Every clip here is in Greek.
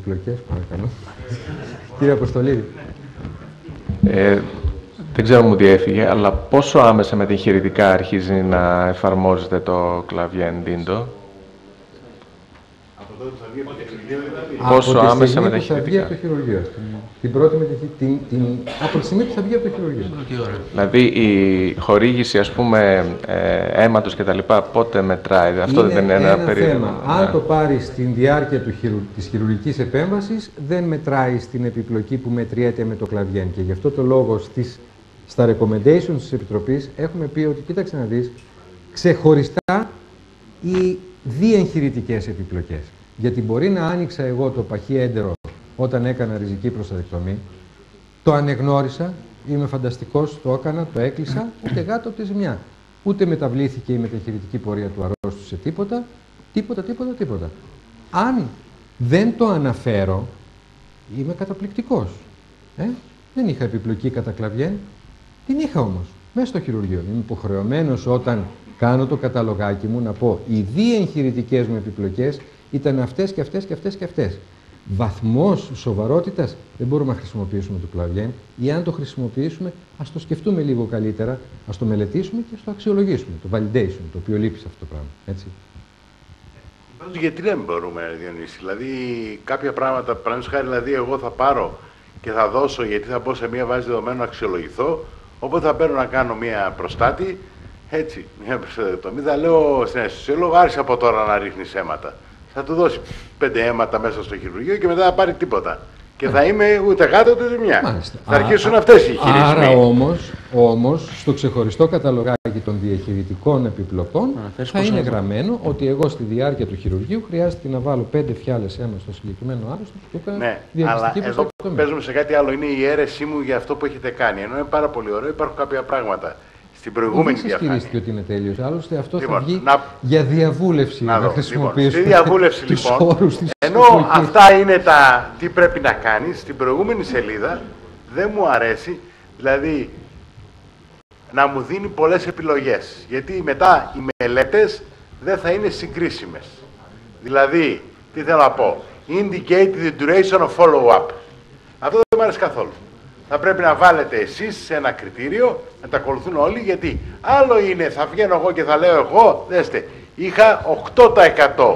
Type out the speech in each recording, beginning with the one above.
επιπλοκές, παρακαλώ. Κύριε Αποστολίδη. Ε, δεν ξέρω μου τι έφυγε, αλλά πόσο άμεσα με την χειρητικά αρχίζει να εφαρμόζεται το κλαβιέ Nintendo. Πόσο από τη άμεσα στιγμή με τα που θα βγει από το χειρουργείο. Την πρώτη με τη, την, την, από τη στιγμή που θα βγει από το χειρουργείο. Δηλαδή η χορήγηση ας πούμε ε, αίματος και τα λοιπά πότε μετράει, αυτό δεν είναι ένα, περίοδο. θέμα. Αν το πάρεις στην διάρκεια του χειρου, της χειρουργικής επέμβασης, δεν μετράει στην επιπλοκή που μετριέται με το κλαβιέν. Και γι' αυτό το λόγο στις, στα recommendations της Επιτροπής έχουμε πει ότι, κοίταξε να δεις, ξεχωριστά οι διεγχειρητικές επιπλοκές. Γιατί μπορεί να άνοιξα εγώ το παχύ έντερο όταν έκανα ριζική προστατεκτομή, το ανεγνώρισα, είμαι φανταστικός, το έκανα, το έκλεισα, ούτε γάτο ούτε ζημιά. Ούτε μεταβλήθηκε η μεταχειρητική πορεία του αρρώστου σε τίποτα, τίποτα, τίποτα, τίποτα. Αν δεν το αναφέρω, είμαι καταπληκτικός. Ε; Δεν είχα επιπλοκή κατά κλαβιέν, την είχα όμως, μέσα στο χειρουργείο. Είμαι υποχρεωμένος όταν κάνω το καταλογάκι μου να πω οι διεγχειρητικές μου επιπλοκές ήταν αυτές και αυτές και αυτές και αυτές. Βαθμός σοβαρότητας δεν μπορούμε να χρησιμοποιήσουμε το κλαβιέν ή αν το χρησιμοποιήσουμε ας το σκεφτούμε λίγο καλύτερα, ας το μελετήσουμε και ας το αξιολογήσουμε, το validation, το οποίο λείπει σε αυτό το πράγμα. Έτσι. Πάντως γιατί δεν μπορούμε, Διονύση. Δηλαδή, κάποια πράγματα, παραδείγματος χάρη, δηλαδή, εγώ θα πάρω και θα δώσω, γιατί θα μπω σε μια βάση δεδομένων να αξιολογηθώ, οπότε θα παίρνω να κάνω μια προστάτη, έτσι, μια προστατευτομή, θα λέω στην αισθησιολόγο, άρχισε από τώρα να ρίχνεις αίματα. Θα του δώσει πέντε αίματα μέσα στο χειρουργείο και μετά θα πάρει τίποτα. Και θα είμαι ούτε γάτο ούτε ζημιά. Μάλιστα. Θα αρχίσουν Α- αυτές οι χειρισμοί. Άρα όμως, όμως, στο ξεχωριστό καταλογάκι των διαχειρητικών επιπλοκών αναφέρεις θα πόσα είναι αίματα. γραμμένο ότι εγώ στη διάρκεια του χειρουργείου χρειάστηκε να βάλω πέντε φιάλες αίμα στο συγκεκριμένο άρρωστο και έκανα Ναι, αλλά διαχειριστική εδώ προστατευτομή. παίζουμε σε κάτι άλλο. Είναι η αίρεσή μου για αυτό που έχετε κάνει. Ενώ είναι πάρα πολύ ωραίο, υπάρχουν κάποια πράγματα. Στην προηγούμενη Δεν σας διαφάνεια. χειρίστηκε ότι είναι τέλειος. Άλλωστε αυτό θα Λοιπόν, βγει να- για διαβούλευση Να να, δω. Λοιπόν, χρησιμοποιήσουμε στη διαβούλευση τους λοιπόν, όρους της ενώ εποχής. αυτά είναι τα τι πρέπει να κάνεις, στην προηγούμενη σελίδα δεν μου αρέσει, δηλαδή να μου δίνει πολλές επιλογές. Γιατί μετά οι μελέτες δεν θα είναι συγκρίσιμες. Δηλαδή, τι θέλω να πω, indicate the duration of follow-up. Αυτό δεν μου αρέσει καθόλου. Θα πρέπει να βάλετε εσείς σε ένα κριτήριο, να τα ακολουθούν όλοι, γιατί άλλο είναι, θα βγαίνω εγώ και θα λέω εγώ, δέστε, είχα 8%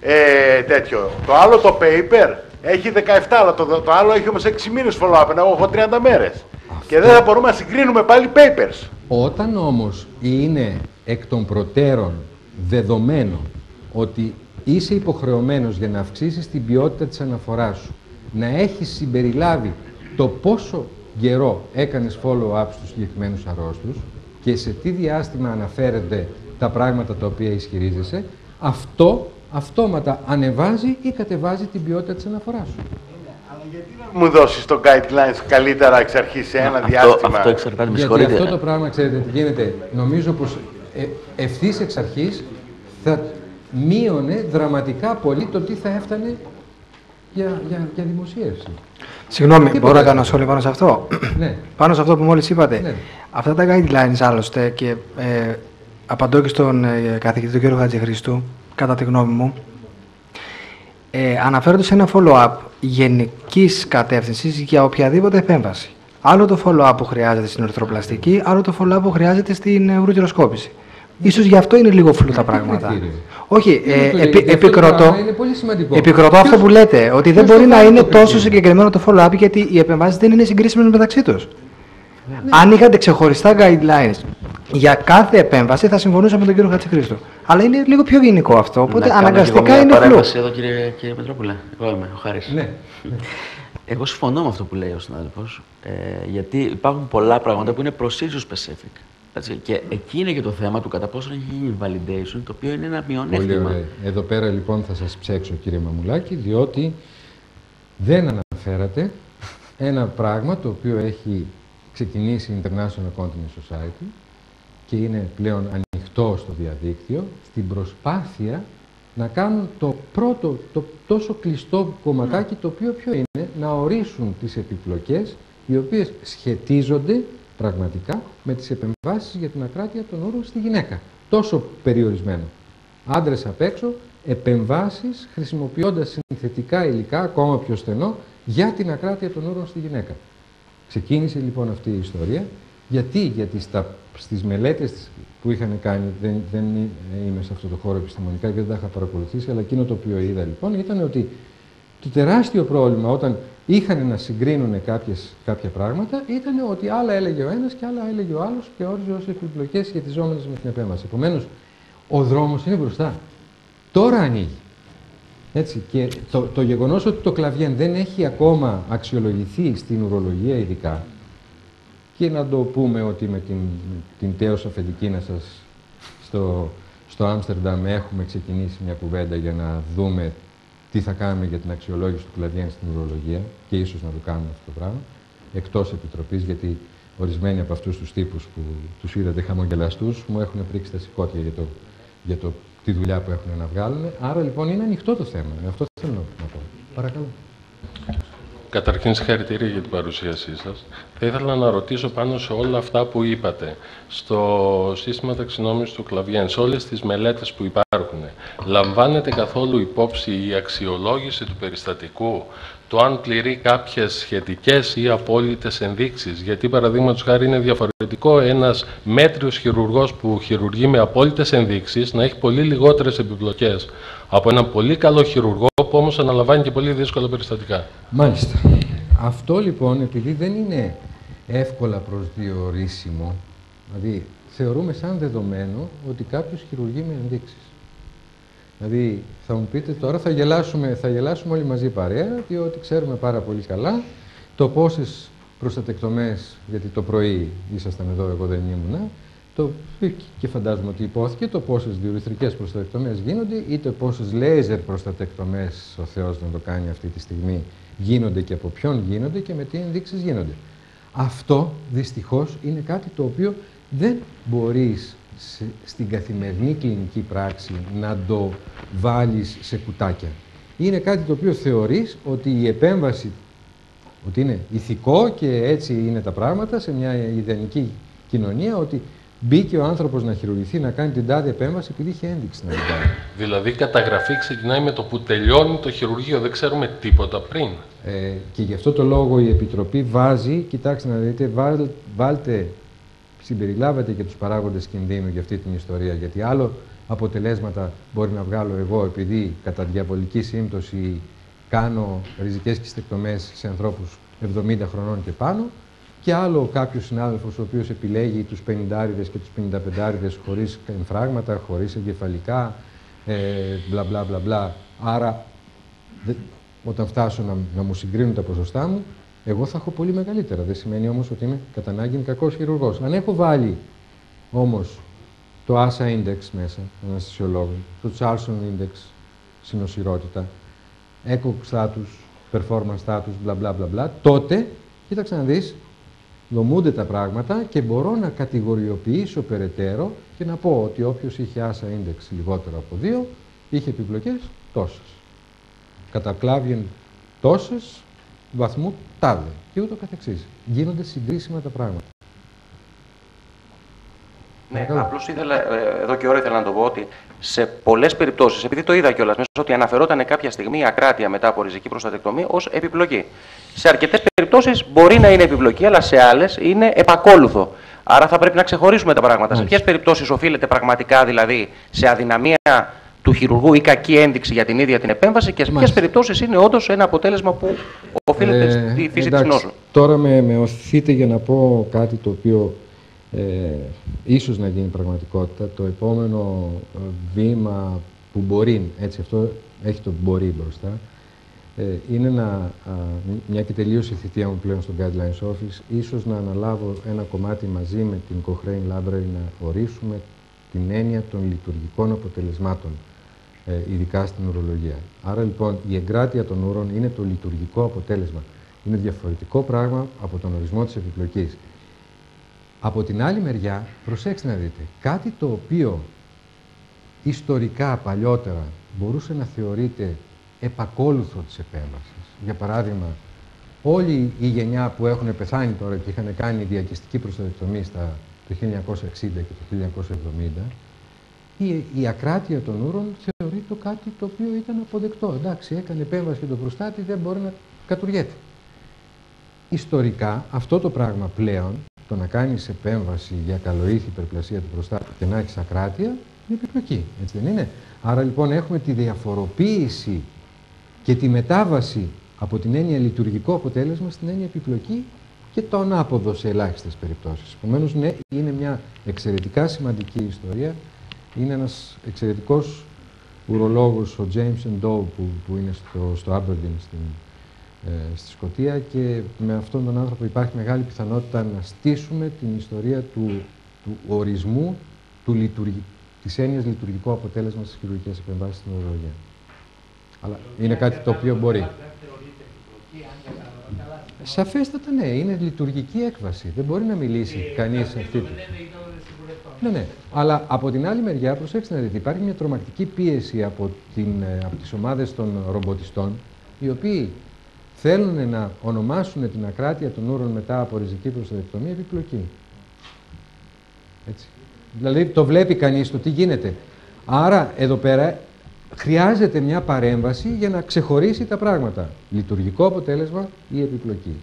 ε, τέτοιο. Το άλλο το paper έχει 17, αλλά το, το άλλο έχει όμως 6 μήνες follow-up, ενώ εγώ έχω 30 μέρες. Και δεν θα μπορούμε να συγκρίνουμε πάλι papers. Όταν όμως είναι εκ των προτέρων δεδομένο ότι είσαι υποχρεωμένος για να αυξήσεις την ποιότητα της αναφοράς σου, να έχεις συμπεριλάβει το πόσο καιρό έκανες follow-up στους συγκεκριμένους αρρώστους και σε τι διάστημα αναφέρονται τα πράγματα τα οποία ισχυρίζεσαι, αυτό αυτόματα ανεβάζει ή κατεβάζει την ποιότητα της αναφοράς σου; Μου δώσεις το guidelines καλύτερα εξ αρχής σε ένα Αυτό, διάστημα; αυτό εξαρτάται, με Γιατί συγχωρείτε. αυτό το πράγμα, ξέρετε τι γίνεται, νομίζω πως ε, ευθύς εξ αρχής θα μείωνε δραματικά πολύ το τι θα έφτανε για, για, για δημοσίευση. Συγγνώμη, Τίποτα μπορώ να έτσι. κάνω σχόλιο πάνω σε αυτό; ναι. Πάνω σε αυτό που μόλις είπατε. Ναι. Αυτά τα guidelines άλλωστε και ε, απαντώ και στον ε, καθηγητή τον κύριο Χατζηχρήστου, κατά τη γνώμη μου, ε, αναφέρονται σε ένα follow-up γενικής κατεύθυνσης για οποιαδήποτε επέμβαση. Άλλο το follow-up που χρειάζεται στην ορθροπλαστική, άλλο το follow-up που χρειάζεται στην ε, ουρογυροσκόπηση. Ίσως γι' αυτό είναι λίγο φλού τα πράγματα. κριτήριο. Όχι, Τι ε, μου το επι- λέτε, αυτό το επικροτώ, πράγμα είναι πολύ σημαντικό. επικροτώ αυτό Ποιος- που λέτε, ότι δεν ποιος μπορεί το να κάνει είναι το τόσο κριτήριο; συγκεκριμένο το follow-up γιατί οι επεμβάσεις δεν είναι συγκρίσιμες μεταξύ τους. Αν είχατε ξεχωριστά guidelines για κάθε επέμβαση θα συμφωνούσα με τον κύριο Χατζηχρήστο. Αλλά είναι λίγο πιο γενικό αυτό, οπότε Να κάνω αναγκαστικά και εγώ είναι μια φλού. παρέμβαση εδώ, κύριε, κύριε Πετρόπουλε. Εγώ είμαι, ο Χάρης. Ναι. Εγώ συμφωνώ με αυτό που λέει ο συνάδελφος, ε, γιατί υπάρχουν πολλά πράγματα που είναι procedure specific. Έτσι, και εκεί είναι και το θέμα του κατά πόσο έχει γίνει validation, το οποίο είναι ένα Πολύ μειονέκτημα. ωραία. Εδώ πέρα λοιπόν θα σας ψέξω κύριε Μαμουλάκη, διότι δεν αναφέρατε ένα πράγμα το οποίο έχει ξεκινήσει η International Continence Society και είναι πλέον ανοιχτό στο διαδίκτυο, στην προσπάθεια να κάνουν το πρώτο, το τόσο κλειστό κομματάκι, το οποίο ποιο είναι, να ορίσουν τις επιπλοκές οι οποίες σχετίζονται πραγματικά με τις επεμβάσεις για την ακράτεια των όρων στη γυναίκα. Τόσο περιορισμένο. Άντρες απ' έξω, επεμβάσεις χρησιμοποιώντας συνθετικά υλικά, ακόμα πιο στενό, για την ακράτεια των ούρων στη γυναίκα. Ξεκίνησε λοιπόν αυτή η ιστορία. Γιατί, γιατί στα, στις μελέτες που είχαν κάνει, δεν, δεν είμαι σε αυτό το χώρο επιστημονικά και δεν τα είχα παρακολουθήσει, αλλά εκείνο το οποίο είδα λοιπόν ήταν ότι το τεράστιο πρόβλημα όταν είχαν να συγκρίνουν κάποιες, κάποια πράγματα ήταν ότι άλλα έλεγε ο ένας και άλλα έλεγε ο άλλος και όριζε ως επιπλοκές σχετιζόμενες με την επέμβαση. Επομένως, ο δρόμος είναι μπροστά. Τώρα ανοίγει. Έτσι, και το, το γεγονός ότι το κλαβιέν δεν έχει ακόμα αξιολογηθεί στην ουρολογία ειδικά και να το πούμε ότι με την, την τέος αφεντική σας στο, στο Άμστερνταμ έχουμε ξεκινήσει μια κουβέντα για να δούμε τι θα κάνουμε για την αξιολόγηση του κλαβιέν στην ουρολογία και ίσως να το κάνουμε αυτό το πράγμα, εκτός επιτροπής, γιατί ορισμένοι από αυτούς τους τύπους που τους είδατε χαμογελαστούς μου έχουν πρίξει τα σηκώτια για το, για το τη δουλειά που έχουν να βγάλουν. Άρα λοιπόν είναι ανοιχτό το θέμα. Αυτό θέλω να πω. Παρακαλώ. Καταρχήν, συγχαρητήρια για την παρουσίασή σας. Θα ήθελα να ρωτήσω πάνω σε όλα αυτά που είπατε. Στο σύστημα ταξινόμησης του Κλαβιέν, σε όλες τις μελέτες που υπάρχουν, λαμβάνεται καθόλου υπόψη η αξιολόγηση του περιστατικού, το αν πληρεί κάποιες σχετικές ή απόλυτες ενδείξεις. Γιατί, παραδείγματος χάρη, είναι διαφορετικό ένας μέτριος χειρουργός που χειρουργεί με απόλυτες ενδείξεις να έχει πολύ λιγότερες επιπλοκές από έναν πολύ καλό χειρουργό που όμως αναλαμβάνει και πολύ δύσκολα περιστατικά. Μάλιστα. Αυτό λοιπόν, επειδή δεν είναι εύκολα προσδιορίσιμο, δηλαδή θεωρούμε σαν δεδομένο ότι κάποιος χειρουργεί με ενδείξεις. Δηλαδή, θα μου πείτε τώρα, θα γελάσουμε, θα γελάσουμε όλοι μαζί παρέα, διότι ξέρουμε πάρα πολύ καλά το πόσες προστατεκτομές, γιατί το πρωί ήσασταν εδώ, εγώ δεν ήμουνα, το, και φαντάζομαι ότι υπόθηκε το πόσες διουρηθρικές προστατεκτομές γίνονται, είτε πόσες λέιζερ προστατεκτομές ο Θεός να το κάνει αυτή τη στιγμή γίνονται και από ποιον γίνονται και με τι ενδείξεις γίνονται. Αυτό δυστυχώς είναι κάτι το οποίο δεν μπορείς στην καθημερινή κλινική πράξη να το βάλεις σε κουτάκια. Είναι κάτι το οποίο θεωρείς ότι η επέμβαση, ότι είναι ηθικό και έτσι είναι τα πράγματα σε μια ιδανική κοινωνία, ότι μπήκε ο άνθρωπος να χειρουργηθεί, να κάνει την τάδε επέμβαση επειδή είχε ένδειξη να την κάνει. Δηλαδή η καταγραφή ξεκινάει με το που τελειώνει το χειρουργείο, δεν ξέρουμε τίποτα πριν. Ε, και γι' αυτό το λόγο η Επιτροπή βάζει, κοιτάξτε να δείτε, βάλτε συμπεριλάβετε και τους παράγοντες κινδύνου για αυτή την ιστορία, γιατί άλλο αποτελέσματα μπορεί να βγάλω εγώ επειδή κατά διαβολική σύμπτωση κάνω ριζικές κιστεκτομές σε ανθρώπους 70 χρονών και πάνω και άλλο κάποιος συνάδελφος ο οποίος επιλέγει τους 50 και τους 55 χωρίς εμφράγματα, χωρίς εγκεφαλικά, ε, μπλα μπλα μπλα μπλα. Άρα όταν φτάσω να, να μου συγκρίνουν τα ποσοστά μου, εγώ θα έχω πολύ μεγαλύτερα. Δεν σημαίνει όμως ότι είμαι κατά ανάγκη κακός χειρουργός. Αν έχω βάλει όμως το ASA Index μέσα, αναστησιολόγο, το Charlson Index, συνοσυρότητα, Echo Status, Performance Status, μπλα μπλα μπλα μπλα, τότε, κοίταξε να δεις, δομούνται τα πράγματα και μπορώ να κατηγοριοποιήσω περαιτέρω και να πω ότι όποιος είχε ASA Index λιγότερο από δύο, είχε επιπλοκές τόσες. Κατά κλάβιεν τόσες, βαθμού τάδε και ούτω καθεξής. Γίνονται συγκρίσιμα τα πράγματα. Ναι, απλώς ήθελα, ε, εδώ και ώρα ήθελα να το πω ότι σε πολλές περιπτώσεις, επειδή το είδα κιόλας μέσα, ότι αναφερόταν κάποια στιγμή η ακράτεια μετά από ριζική προστατεκτομή ως επιπλοκή. Σε αρκετές περιπτώσεις μπορεί να είναι επιπλοκή, αλλά σε άλλες είναι επακόλουθο. Άρα θα πρέπει να ξεχωρίσουμε τα πράγματα. Σε ποιες περιπτώσεις οφείλεται πραγματικά δηλαδή σε αδυναμία του χειρουργού ή κακή ένδειξη για την ίδια την επέμβαση και σε ποιες περιπτώσεις είναι όντως ένα αποτέλεσμα που οφείλεται ε, στη φύση της νόσου. Τώρα με, με οθείτε για να πω κάτι το οποίο ε, ίσως να γίνει πραγματικότητα. Το επόμενο ε, βήμα που μπορεί, έτσι αυτό έχει το μπορεί μπροστά, ε, είναι να, μια και τελείωσε η θητεία μου πλέον στο Guidelines Office, ίσως να αναλάβω ένα κομμάτι μαζί με την Cochrane Library να ορίσουμε την έννοια των λειτουργικών αποτελεσμάτων ε, ειδικά στην ουρολογία. Άρα λοιπόν η εγκράτεια των ούρων είναι το λειτουργικό αποτέλεσμα. Είναι διαφορετικό πράγμα από τον ορισμό της επιπλοκής. Από την άλλη μεριά, προσέξτε να δείτε, κάτι το οποίο ιστορικά παλιότερα μπορούσε να θεωρείται επακόλουθο της επέμβασης. Για παράδειγμα, όλη η γενιά που έχουν πεθάνει τώρα και είχαν κάνει διακιστική προστατευτομή στα το 1960 και το 1970, η, η ακράτεια των ούρων θεωρεί το κάτι το οποίο ήταν αποδεκτό. Εντάξει, έκανε επέμβαση και το προστάτη, δεν μπορεί να κατουργέται. Ιστορικά αυτό το πράγμα πλέον, το να κάνεις επέμβαση για καλοήθη υπερπλασία του προστάτη και να έχεις ακράτεια, είναι επιπλοκή, έτσι δεν είναι; Άρα λοιπόν έχουμε τη διαφοροποίηση και τη μετάβαση από την έννοια λειτουργικό αποτέλεσμα στην έννοια επιπλοκή και το ανάποδο σε ελάχιστες περιπτώσεις. Επομένως, ναι, είναι μια εξαιρετικά σημαντική ιστορία. Είναι ένας εξαιρετικός ουρολόγος, ο James Doe, που, που είναι στο, στο Aberdeen, στην, ε, στη Σκωτία και με αυτόν τον άνθρωπο υπάρχει μεγάλη πιθανότητα να στήσουμε την ιστορία του, του ορισμού του λειτουργικού της έννοιας λειτουργικό αποτέλεσμα στις χειρουργικές επεμβάσεις στην ουρολογία. Αλλά είναι κάτι το οποίο μπορεί. Σαφέστατα ναι, είναι λειτουργική έκβαση. Δεν μπορεί να μιλήσει κανείς αυτή τη. Ναι, ναι. Αλλά από την άλλη μεριά, προσέξτε να δείτε, υπάρχει μια τρομακτική πίεση από, την, ε, από τις ομάδες των ρομποτιστών, οι οποίοι θέλουν να ονομάσουν την ακράτεια των ούρων μετά από ριζική προστατευτομία επιπλοκή. Έτσι. Δηλαδή το βλέπει κανείς το τι γίνεται. Άρα εδώ πέρα χρειάζεται μια παρέμβαση για να ξεχωρίσει τα πράγματα. Λειτουργικό αποτέλεσμα ή επιπλοκή.